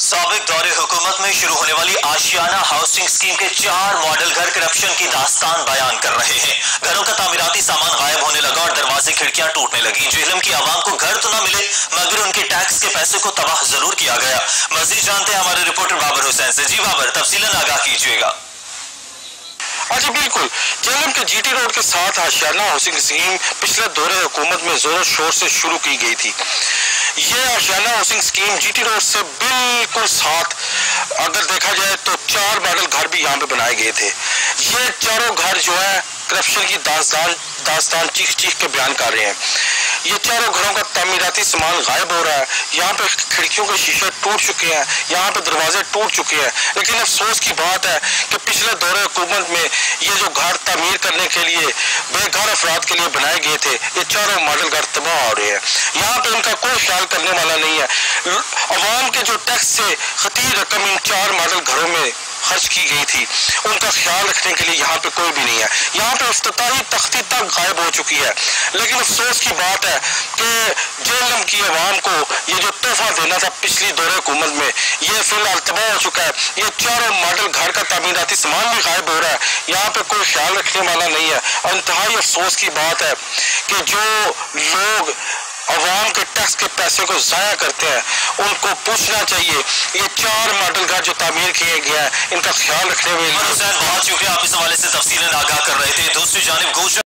سابق دور حکومت میں شروع ہونے والی آشیانہ ہاؤسنگ سکیم کے چار ماڈل گھر کرپشن کی داستان بیان کر رہے ہیں۔ گھروں کا تعمیراتی سامان غائب ہونے لگا اور دروازے کھڑکیاں ٹوٹنے لگی جہلم کی عوام کو گھر تو نہ ملے، مگر ان کے ٹیکس کے پیسے کو تباہ ضرور کیا گیا۔ مزید جانتے ہیں ہمارے رپورٹر بابر حسین سے۔ جی بابر تفصیل آگاہ کیجیے گا۔ جی بالکل۔ جہلم کے جی ٹی روڈ کے ساتھ آشیانہ ہاؤسنگ سکیم پچھلے دور حکومت میں زور و شور سے شروع کی گئی تھی۔ یہ Ashiana housing scheme G T road سے بالکل ساتھ اگر دیکھا جائے تو چار ماڈل گھر بھی یہاں پہ بنائے گئے تھے۔ یہ چاروں گھر جو ہے کرپشن کی داستان داستان چیخ چیخ کے بیان کر رہے ہیں۔ یہ چاروں گھروں کا تعمیراتی سامان غائب ہو رہا ہے۔ یہاں پہ کھڑکیوں کے شیشے ٹوٹ چکے ہیں۔ یہاں پہ دروازے ٹوٹ چکے ہیں۔ لیکن افسوس کی بات ہے پچھلے دور حکومت میں یہ جو گھر تعمیر کرنے کے لیے بے گھر افراد کے لیے بنائے گئے تھے، یہ چاروں ماڈل گھر تباہ ہو رہے ہیں۔ یہاں پہ ان کا کوئی خیال کرنے والا نہیں ہے۔ عوام کے جو ٹیکس سے خطیر رقم ان چار ماڈل گھروں میں خرچ کی گئی تھی۔ ان کا خیال رکھنے کے لیے یہاں پہ کوئی بھی نہیں ہے۔ یہاں پہ افتتاحی تختی تک غائب ہو چکی ہے۔ لیکن افسوس کی بات ہے کہ جیلم کی عوام کو یہ جو تحفہ دینا تھا پچھلی دور حکومت میں، یہ فی الحال تباہ ہو چکا ہے۔ یہ چاروں ماڈل گھر کا تعمیراتی سامان بھی غائب ہو رہا ہے۔ یہاں پہ کوئی خیال رکھنے والا نہیں ہے۔ اور انتہائی افسوس کی بات ہے کہ جو لوگ ٹیکس کے پیسے کو ضائع کرتے ہیں، ان کو پوچھنا چاہیے۔ یہ چار ماڈل گھر جو تعمیر کیے گیا ہے ان کا خیال رکھنے میں بہت شکریہ، آپ اس حوالے سے تفصیل آگاہ کر رہے تھے۔ دوسری جانب گوشت